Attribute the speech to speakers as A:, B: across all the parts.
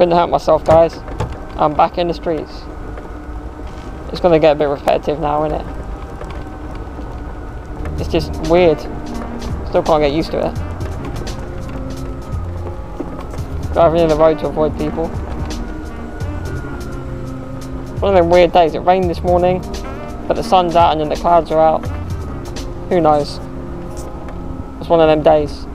A: Couldn't help myself, guys. I'm back in the streets. It's gonna get a bit repetitive now, isn't it? It's just weird. Still can't get used to it. Driving in the road to avoid people. One of them weird days. It rained this morning, but the sun's out and then the clouds are out. Who knows? It's one of them days.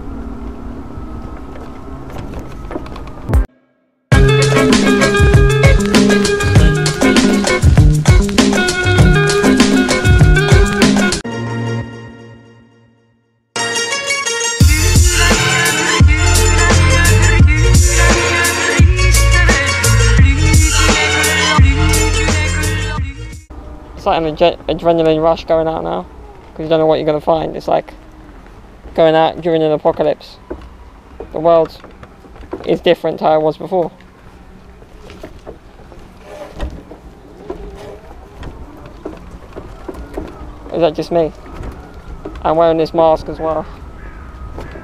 A: It's like an adre- adrenaline rush going out now because you don't know what you're going to find. It's like going out during an apocalypse. The world is different to how it was before. Is that just me? I'm wearing this mask as well.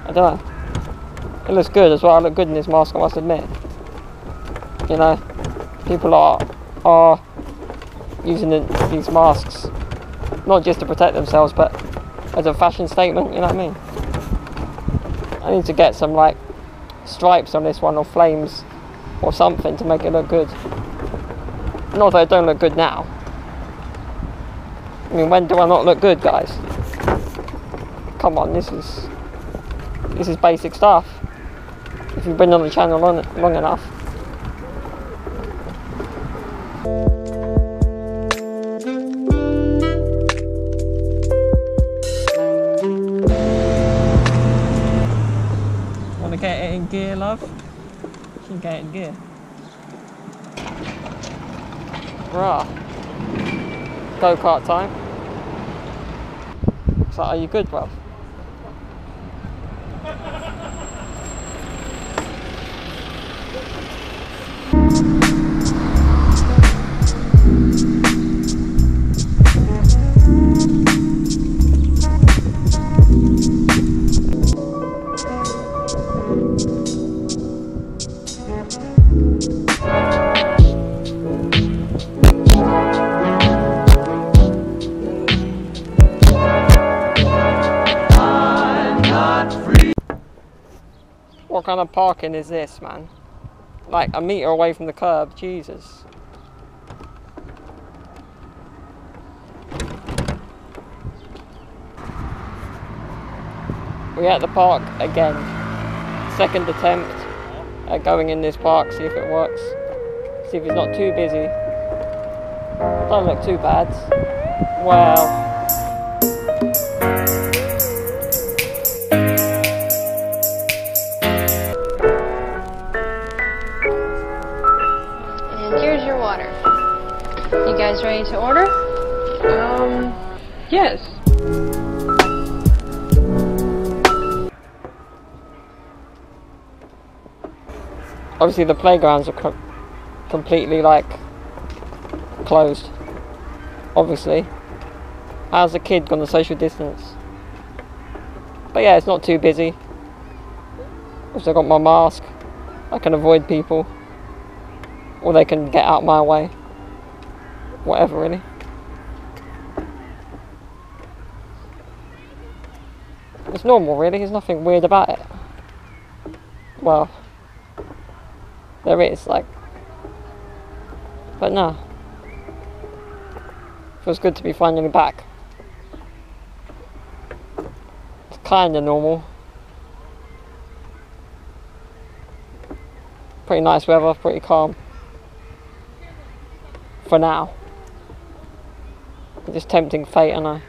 A: I don't know. It looks good as well. I look good in this mask, I must admit. You know, people are are using the, these masks not just to protect themselves, but as a fashion statement. You know what I mean? I need to get some like stripes on this one or flames or something to make it look good. Not that it don't look good now. I mean, when do I not look good, guys? Come on, this is this is basic stuff. If you've been on the channel long, long enough. Want to get it in gear, love? You can get it in gear. Rah. Go kart time. So, are you good, bruv? What kind of parking is this, man? Like a meter away from the curb, Jesus. We're at the park again. Second attempt at going in this park, see if it works. See if it's not too busy. Don't look too bad. Well.
B: And here's your water. You guys ready to order?
C: Um, yes.
A: Obviously the playgrounds are co- completely like closed. Obviously, how's a kid gonna social distance? But yeah, it's not too busy. Also got my mask. I can avoid people, or they can get out my way. Whatever, really. It's normal, really. There's nothing weird about it. Well, there is like but no feels good to be finally back. It's kind of normal. Pretty nice weather pretty calm. For now. Just tempting fate and I?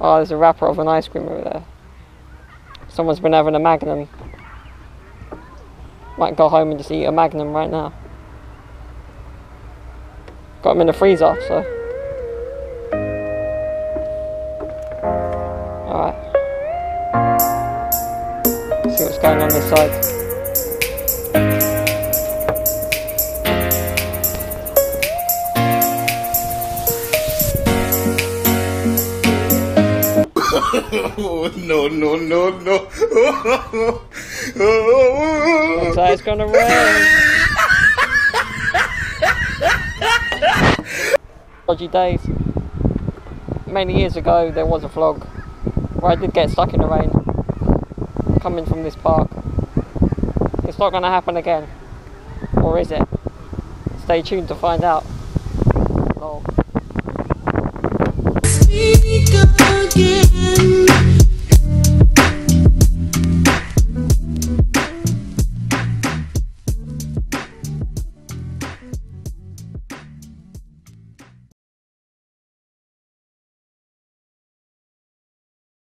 A: Oh there's a wrapper of an ice cream over there. Someone's been having a magnum might go home and just eat a magnum right now. Got them in the freezer, so. Alright. See what's going on this side.
D: No, no, no, no.
A: Looks like it's gonna rain. Dodgy days. Many years ago, there was a vlog where I did get stuck in the rain coming from this park. It's not gonna happen again. Or is it? Stay tuned to find out. Lol.
E: Speak again.